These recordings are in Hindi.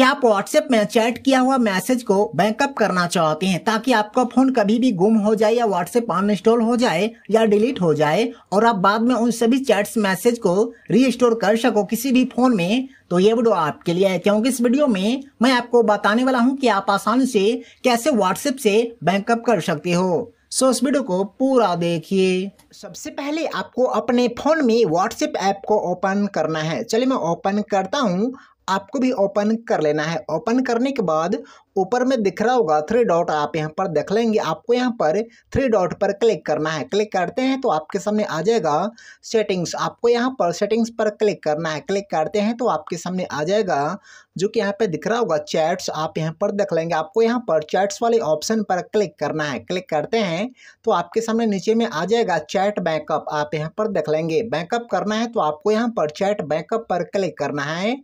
क्या आप व्हाट्सएप में चैट किया हुआ मैसेज को बैकअप करना चाहते हैं ताकि आपका फ़ोन कभी भी गुम हो जाए या व्हाट्सएप अनइंस्टॉल हो जाए या डिलीट हो जाए और आप बाद में उन सभी चैट्स मैसेज को रीस्टोर कर सको किसी भी फ़ोन में? तो ये वीडियो आपके लिए है, क्योंकि इस वीडियो में मैं आपको बताने वाला हूँ कि आप आसानी से कैसे व्हाट्सएप से बैकअप कर सकते हो। सो इस वीडियो को पूरा देखिए। सबसे पहले आपको अपने फ़ोन में व्हाट्सएप ऐप को ओपन करना है। चलिए मैं ओपन करता हूँ। आपको भी ओपन कर लेना है। ओपन करने के बाद ऊपर में दिख रहा होगा थ्री डॉट आप यहाँ पर देख लेंगे, आपको यहाँ पर थ्री डॉट पर क्लिक करना है। क्लिक करते हैं तो आपके सामने आ जाएगा सेटिंग्स आपको यहाँ पर सेटिंग्स पर क्लिक करना है। क्लिक करते हैं तो आपके सामने आ जाएगा जो कि यहाँ पे दिख रहा होगा चैट्स आप यहाँ पर देख लेंगे, आपको यहाँ पर चैट्स वाले ऑप्शन पर क्लिक करना है। क्लिक करते हैं तो आपके सामने नीचे में आ जाएगा चैट बैकअप आप यहाँ पर देख लेंगे बैकअप करना है तो आपको यहाँ पर चैट बैकअप पर क्लिक करना है।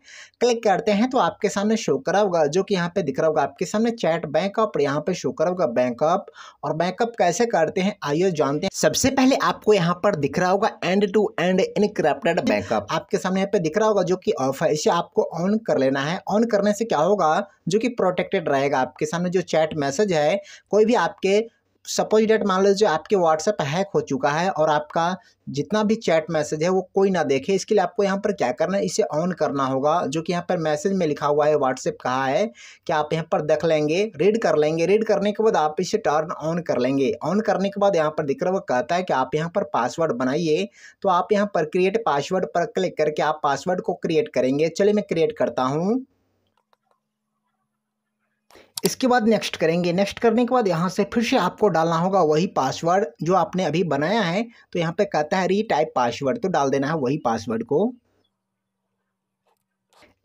क्लिक करते हैं तो आपके सामने शो करा होगा, जो कि यहाँ पे दिख रहा होगा। आपके सामने चैट बैकअप यहाँ पे शो करा होगा बैकअप। और बैकअप कैसे करते हैं, आइए जानते हैं। सबसे पहले आपको यहाँ पर दिख रहा होगा end to end encrypted backup. आपके सामने यहाँ पे दिख रहा होगा जो कि ऑफ़ है, इसे आपको ऑन कर लेना है। ऑन करने से क्या होगा, जो कि प्रोटेक्टेड रहेगा। आपके सामने जो चैट मैसेज है, कोई भी आपके सपोज़ डेट मान लीजिए आपके व्हाट्सएप हैक हो चुका है और आपका जितना भी चैट मैसेज है वो कोई ना देखे, इसके लिए आपको यहाँ पर क्या करना है? इसे ऑन करना होगा, जो कि यहाँ पर मैसेज में लिखा हुआ है व्हाट्सएप कहा है कि आप यहाँ पर देख लेंगे रीड कर लेंगे। रीड करने के बाद आप इसे टर्न ऑन कर लेंगे। ऑन करने के बाद यहाँ पर दिख रहा वो कहता है कि आप यहाँ पर पासवर्ड बनाइए तो आप यहाँ पर क्रिएट पासवर्ड पर क्लिक करके आप पासवर्ड को क्रिएट करेंगे। चलिए मैं क्रिएट करता हूँ। इसके बाद नेक्स्ट करेंगे। नेक्स्ट करने के बाद यहाँ से फिर से आपको डालना होगा वही पासवर्ड जो आपने अभी बनाया है। तो यहाँ पे कहता है री टाइप पासवर्ड तो डाल देना है वही पासवर्ड को।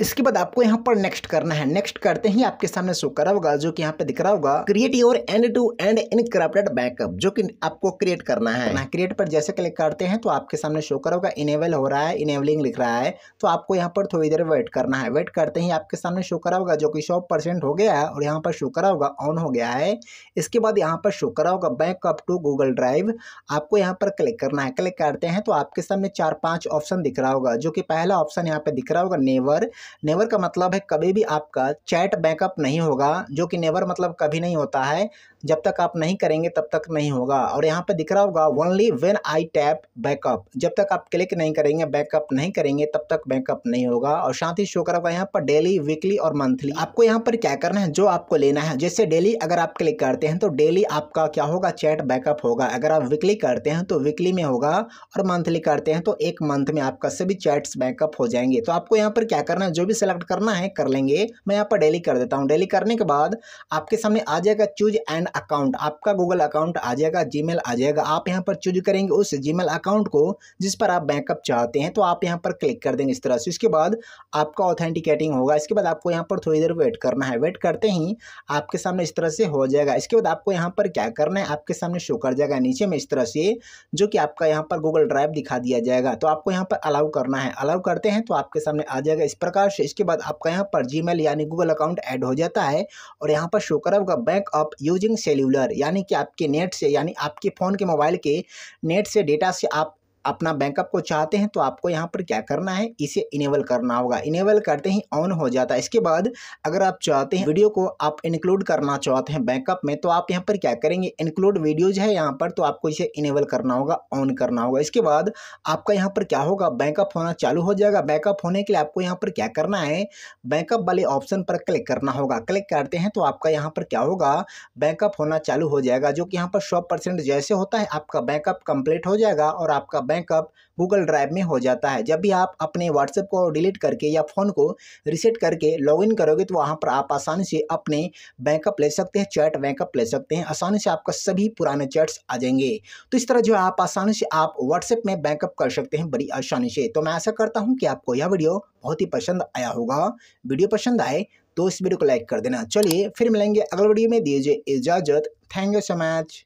इसके बाद आपको यहाँ पर नेक्स्ट करना है। नेक्स्ट करते ही आपके सामने शो करा होगा, जो कि यहाँ पे दिख रहा होगा create your end to end encrypted backup जो कि आपको क्रिएट करना है। क्रिएट पर जैसे क्लिक करते हैं तो आपके सामने शो करा होगा इनेबल हो रहा है इनेबलिंग लिख रहा है तो आपको यहाँ पर थोड़ी देर वेट करना है। वेट करते ही आपके सामने शो करा होगा, जो कि सौ परसेंट हो गया है, और यहाँ पर शो करा होगा ऑन हो गया है। इसके बाद यहाँ पर शो करा होगा बैकअप टू गूगल ड्राइव आपको यहाँ पर क्लिक करना है। क्लिक करते हैं तो आपके सामने चार पाँच ऑप्शन दिख रहा होगा, जो कि पहला ऑप्शन यहाँ पे दिख रहा होगा नेवर नेवर का मतलब है कभी भी आपका चैट बैकअप नहीं होगा, जो कि नेवर मतलब कभी नहीं होता है। जब तक आप नहीं करेंगे, तब तक नहीं होगा। और यहाँ पे दिख रहा होगा only when I tap backup जब तक आप क्लिक नहीं करेंगे बैकअप नहीं करेंगे, तब तक बैकअप नहीं होगा। और साथ ही शो करा यहाँ पर डेली वीकली और मंथली आपको यहाँ पर क्या करना है, जो आपको लेना है, जैसे डेली अगर आप क्लिक करते हैं तो डेली आपका क्या होगा चैट बैकअप होगा। अगर आप वीकली करते हैं तो वीकली में होगा, और मंथली करते हैं तो एक मंथ में आपका सभी चैट्स बैकअप हो जाएँगे। तो आपको यहाँ पर क्या करना है, जो भी सिलेक्ट करना है, कर लेंगे। मैं यहाँ पर डेली कर देता हूँ। डेली करने के बाद आपके सामने आ जाएगा चूज़ एंड अकाउंट आपका गूगल अकाउंट आ जाएगा जीमेल आ जाएगा। आप यहाँ पर चूज़ करेंगे उस जीमेल अकाउंट को जिस पर आप बैकअप चाहते हैं तो आप यहाँ पर क्लिक कर देंगे इस तरह से। इसके बाद आपका ऑथेंटिकेटिंग होगा। इसके बाद आपको यहाँ पर थोड़ी देर वेट करना है। वेट करते ही आपके सामने इस तरह से हो जाएगा। इसके बाद आपको यहाँ पर क्या करना है? आपके सामने शो कर जाएगा नीचे में इस तरह से, जो कि आपका यहाँ पर गूगल ड्राइव दिखा दिया जाएगा। तो आपको यहाँ पर अलाउ करना है। अलाउ करते हैं तो आपके सामने आ जाएगा। इस प्रकार से इसके बाद आपका यहाँ पर जी यानी गूगल अकाउंट ऐड हो जाता है और यहाँ पर शो करा बैंक अप यूजिंग सेल्यूलर यानी कि आपके नेट से, यानी आपके फ़ोन के मोबाइल के नेट से डेटा से आप अपना बैकअप को चाहते हैं तो आपको यहाँ पर क्या करना है? इसे इनेबल करना होगा। इनेबल करते ही ऑन हो जाता है। इसके बाद अगर आप चाहते हैं, वीडियो को आप इंक्लूड करना चाहते हैं बैकअप में तो आप यहाँ पर क्या करेंगे? इंक्लूड वीडियोज़ है यहाँ पर तो आपको इसे इनेबल करना होगा, ऑन करना होगा। इसके बाद आपका यहाँ पर क्या होगा? बैकअप होना चालू हो जाएगा। बैकअप होने के लिए आपको यहाँ पर क्या करना है? बैकअप वाले ऑप्शन पर क्लिक करना होगा। क्लिक करते हैं तो आपका यहाँ पर क्या होगा? बैकअप होना चालू हो जाएगा, जो कि यहाँ पर सौ जैसे होता है, आपका बैकअप कंप्लीट हो जाएगा और आपका बैकअप गूगल ड्राइव में हो जाता है। जब भी आप अपने व्हाट्सएप को डिलीट करके या फ़ोन को रिसेट करके लॉगिन करोगे तो वहाँ पर आप आसानी से अपने बैकअप ले सकते हैं चैट बैकअप ले सकते हैं। आसानी से आपका सभी पुराने चैट्स आ जाएँगे। तो इस तरह जो है आप आसानी से आप व्हाट्सएप में बैकअप कर सकते हैं बड़ी आसानी से। तो मैं ऐसा करता हूँ कि आपको यह वीडियो बहुत ही पसंद आया होगा। वीडियो पसंद आए तो इस वीडियो को लाइक कर देना। चलिए, फिर मिलेंगे अगले वीडियो में। दीजिए इजाज़त। Thank you so much